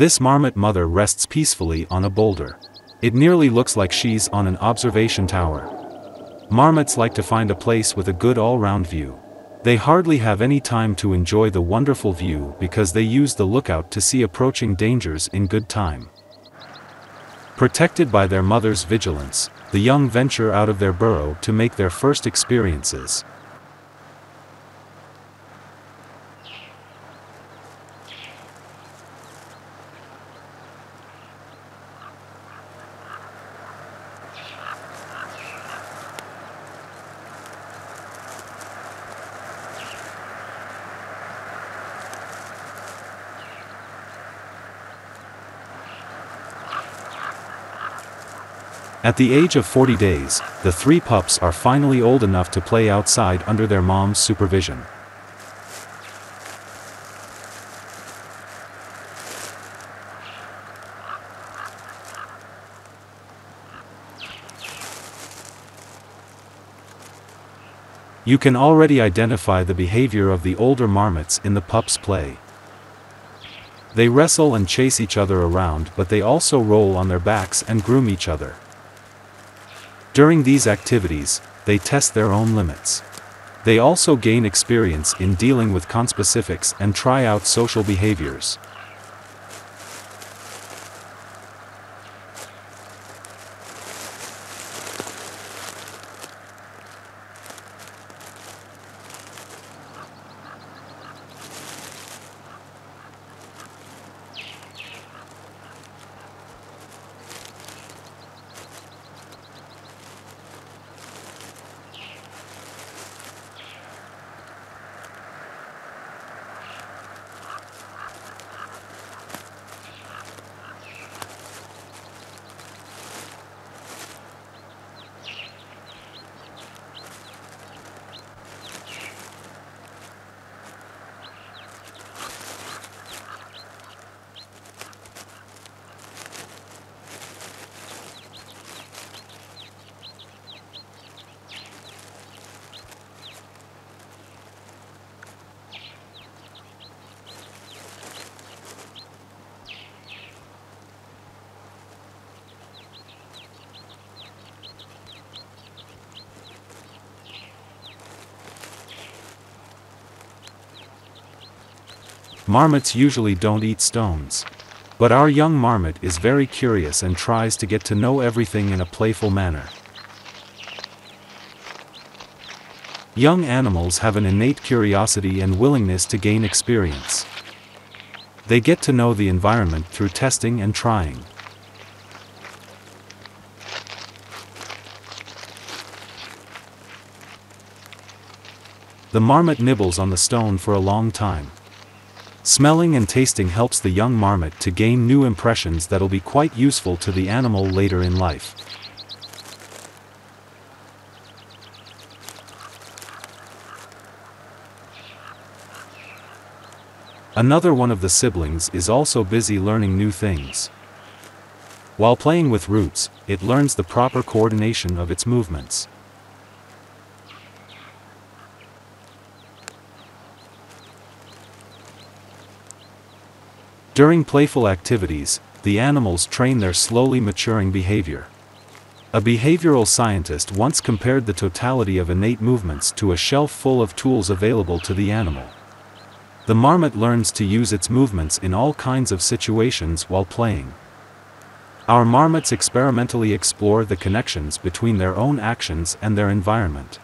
This marmot mother rests peacefully on a boulder. It nearly looks like she's on an observation tower. Marmots like to find a place with a good all-round view. They hardly have any time to enjoy the wonderful view because they use the lookout to see approaching dangers in good time. Protected by their mother's vigilance, the young venture out of their burrow to make their first experiences. At the age of 40 days, the three pups are finally old enough to play outside under their mom's supervision. You can already identify the behavior of the older marmots in the pups' play. They wrestle and chase each other around but they also roll on their backs and groom each other. During these activities, they test their own limits. They also gain experience in dealing with conspecifics and try out social behaviors. Marmots usually don't eat stones. But our young marmot is very curious and tries to get to know everything in a playful manner. Young animals have an innate curiosity and willingness to gain experience. They get to know the environment through testing and trying. The marmot nibbles on the stone for a long time. Smelling and tasting helps the young marmot to gain new impressions that'll be quite useful to the animal later in life. Another one of the siblings is also busy learning new things. While playing with roots, it learns the proper coordination of its movements. During playful activities, the animals train their slowly maturing behavior. A behavioral scientist once compared the totality of innate movements to a shelf full of tools available to the animal. The marmot learns to use its movements in all kinds of situations while playing. Our marmots experimentally explore the connections between their own actions and their environment.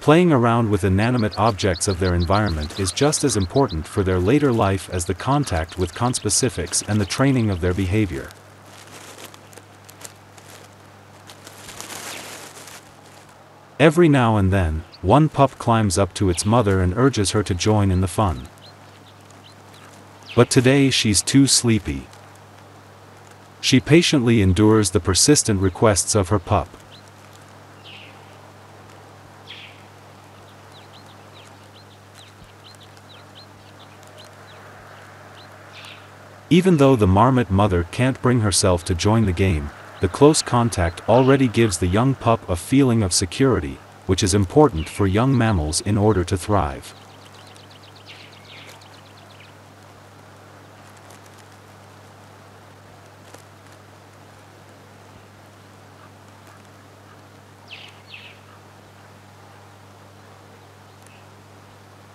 Playing around with inanimate objects of their environment is just as important for their later life as the contact with conspecifics and the training of their behavior. Every now and then, one pup climbs up to its mother and urges her to join in the fun. But today she's too sleepy. She patiently endures the persistent requests of her pup. Even though the marmot mother can't bring herself to join the game, the close contact already gives the young pup a feeling of security, which is important for young mammals in order to thrive.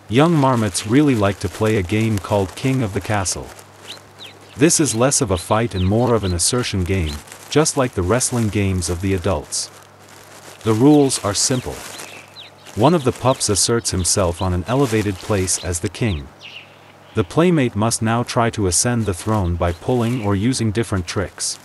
Young marmots really like to play a game called King of the Castle. This is less of a fight and more of an assertion game, just like the wrestling games of the adults. The rules are simple. One of the pups asserts himself on an elevated place as the king. The playmate must now try to ascend the throne by pulling or using different tricks.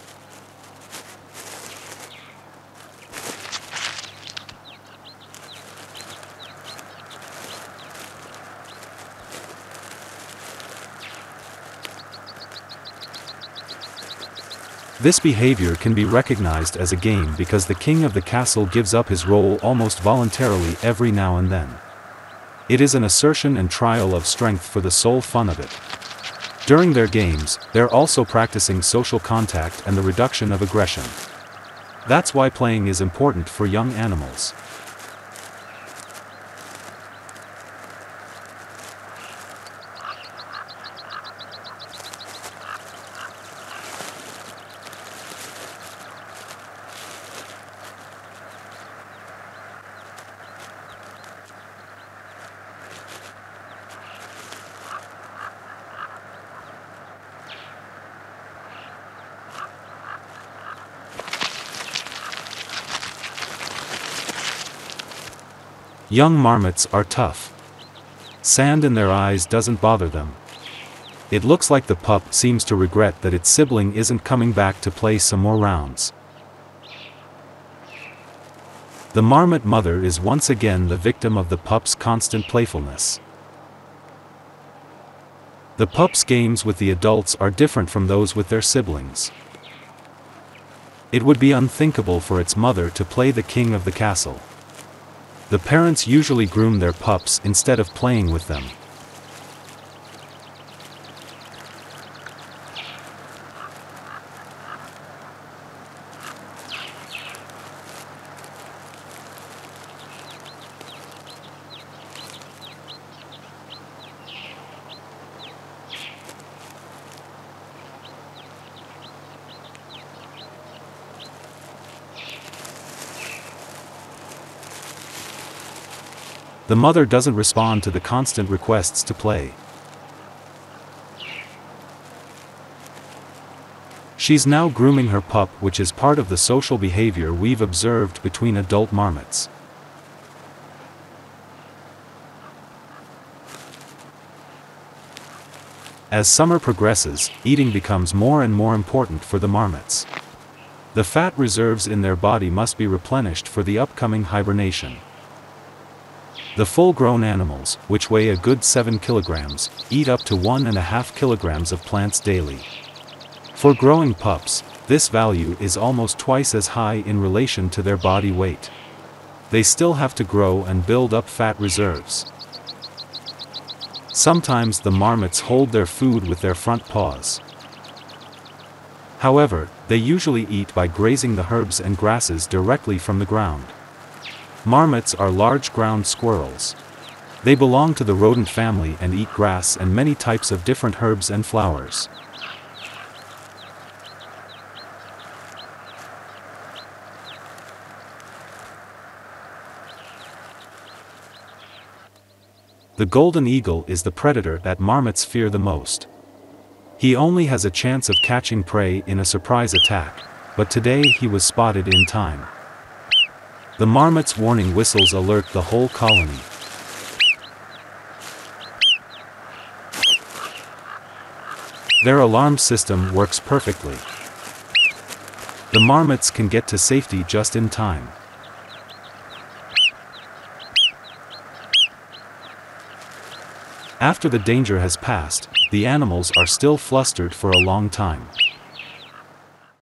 This behavior can be recognized as a game because the king of the castle gives up his role almost voluntarily every now and then. It is an assertion and trial of strength for the sole fun of it. During their games, they're also practicing social contact and the reduction of aggression. That's why playing is important for young animals. Young marmots are tough. Sand in their eyes doesn't bother them. It looks like the pup seems to regret that its sibling isn't coming back to play some more rounds. The marmot mother is once again the victim of the pup's constant playfulness. The pup's games with the adults are different from those with their siblings. It would be unthinkable for its mother to play the king of the castle. The parents usually groom their pups instead of playing with them. The mother doesn't respond to the constant requests to play. She's now grooming her pup which is part of the social behavior we've observed between adult marmots. As summer progresses, eating becomes more and more important for the marmots. The fat reserves in their body must be replenished for the upcoming hibernation. The full-grown animals, which weigh a good 7 kilograms, eat up to 1.5 kilograms of plants daily. For growing pups, this value is almost twice as high in relation to their body weight. They still have to grow and build up fat reserves. Sometimes the marmots hold their food with their front paws. However, they usually eat by grazing the herbs and grasses directly from the ground. Marmots are large ground squirrels. They belong to the rodent family and eat grass and many types of different herbs and flowers. The golden eagle is the predator that marmots fear the most. He only has a chance of catching prey in a surprise attack, but today he was spotted in time. The marmots' warning whistles alert the whole colony. Their alarm system works perfectly. The marmots can get to safety just in time. After the danger has passed, the animals are still flustered for a long time.